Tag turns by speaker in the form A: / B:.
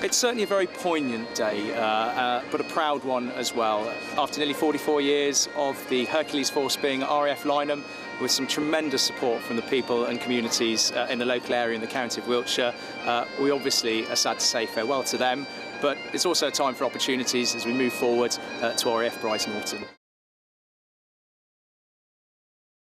A: It's certainly a very poignant day, uh, uh, but a proud one as well. After nearly 44 years of the Hercules force being RAF Lyneham, with some tremendous support from the people and communities uh, in the local area in the county of Wiltshire, uh, we obviously are sad to say farewell to them, but it's also a time for opportunities as we move forward uh, to RAF Brize Norton.